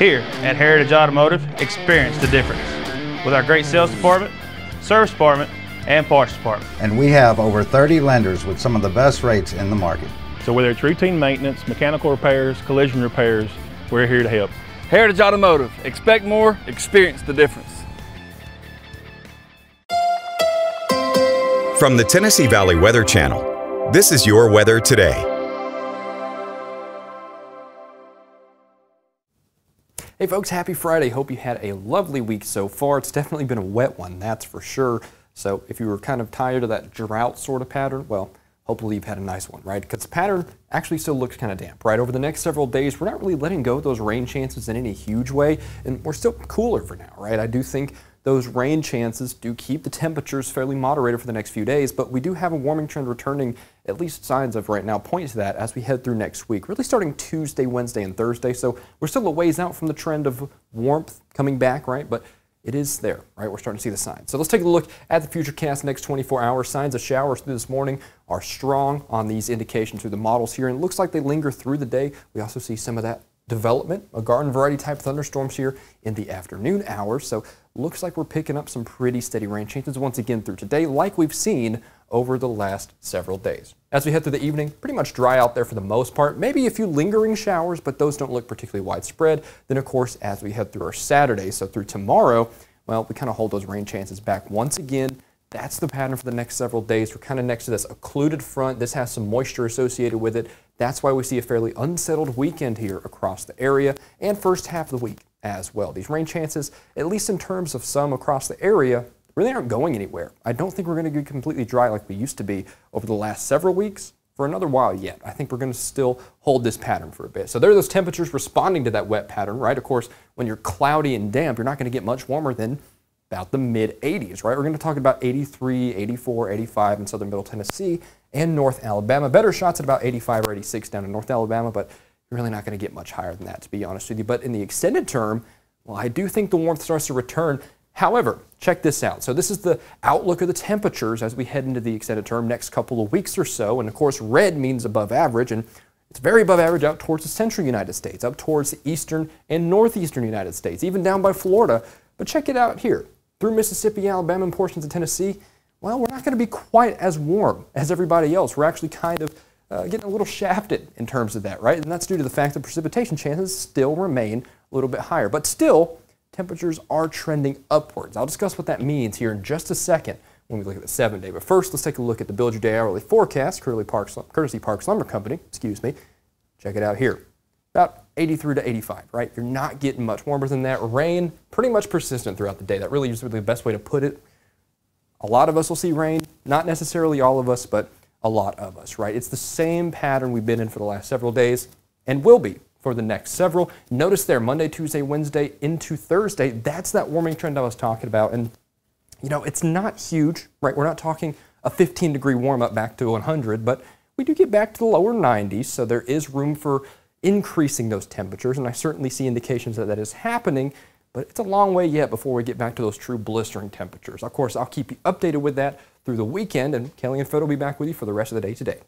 Here at Heritage Automotive, experience the difference with our great sales department, service department, and parts department. And we have over 30 lenders with some of the best rates in the market. So whether it's routine maintenance, mechanical repairs, collision repairs, we're here to help. Heritage Automotive. Expect more, experience the difference. From the Tennessee Valley Weather Channel, this is your weather today. Hey folks, happy Friday. Hope you had a lovely week so far. It's definitely been a wet one, that's for sure. So if you were kind of tired of that drought sort of pattern, well, hopefully you've had a nice one, right? Because the pattern actually still looks kind of damp, right? Over the next several days, we're not really letting go of those rain chances in any huge way, and we're still cooler for now, right? I do think those rain chances do keep the temperatures fairly moderated for the next few days, but we do have a warming trend returning, at least signs of right now point to that as we head through next week, really starting Tuesday, Wednesday, and Thursday. So we're still a ways out from the trend of warmth coming back, right? But it is there, right? We're starting to see the signs. So let's take a look at the futurecast next 24 hours. Signs of showers through this morning are strong on these indications through the models here, and it looks like they linger through the day. We also see some of that development, a garden variety type thunderstorms here in the afternoon hours. So looks like we're picking up some pretty steady rain chances once again through today, like we've seen over the last several days. As we head through the evening, pretty much dry out there for the most part. Maybe a few lingering showers, but those don't look particularly widespread. Then, of course, as we head through our Saturday, so through tomorrow, well, we kind of hold those rain chances back once again. That's the pattern for the next several days. We're kind of next to this occluded front. This has some moisture associated with it. That's why we see a fairly unsettled weekend here across the area and first half of the week as well. These rain chances, at least in terms of some across the area, really aren't going anywhere. I don't think we're going to get completely dry like we used to be over the last several weeks for another while yet. I think we're going to still hold this pattern for a bit. So there are those temperatures responding to that wet pattern, right? Of course, when you're cloudy and damp, you're not going to get much warmer than about the mid 80s, right? We're going to talk about 83, 84, 85 in southern middle Tennessee and North Alabama. Better shots at about 85 or 86 down in North Alabama, but you're really not going to get much higher than that, to be honest with you. But in the extended term, well, I do think the warmth starts to return. However, check this out. So this is the outlook of the temperatures as we head into the extended term next couple of weeks or so. And of course, red means above average, and it's very above average out towards the central United States, up towards the eastern and northeastern United States, even down by Florida. But check it out here through Mississippi, Alabama, and portions of Tennessee, well, we're not going to be quite as warm as everybody else. We're actually kind of uh, getting a little shafted in terms of that, right? And that's due to the fact that precipitation chances still remain a little bit higher. But still, temperatures are trending upwards. I'll discuss what that means here in just a second when we look at the seven day. But first, let's take a look at the Build Your Day hourly forecast, Courtesy Park Lumber Company, excuse me. Check it out here. About 83 to 85, right? You're not getting much warmer than that. Rain, pretty much persistent throughout the day. That really is the best way to put it. A lot of us will see rain, not necessarily all of us, but a lot of us, right? It's the same pattern we've been in for the last several days and will be for the next several. Notice there, Monday, Tuesday, Wednesday into Thursday, that's that warming trend I was talking about. And, you know, it's not huge, right? We're not talking a 15 degree warm up back to 100, but we do get back to the lower 90s, so there is room for increasing those temperatures, and I certainly see indications that that is happening, but it's a long way yet before we get back to those true blistering temperatures. Of course, I'll keep you updated with that through the weekend, and Kelli and Fred will be back with you for the rest of the day today.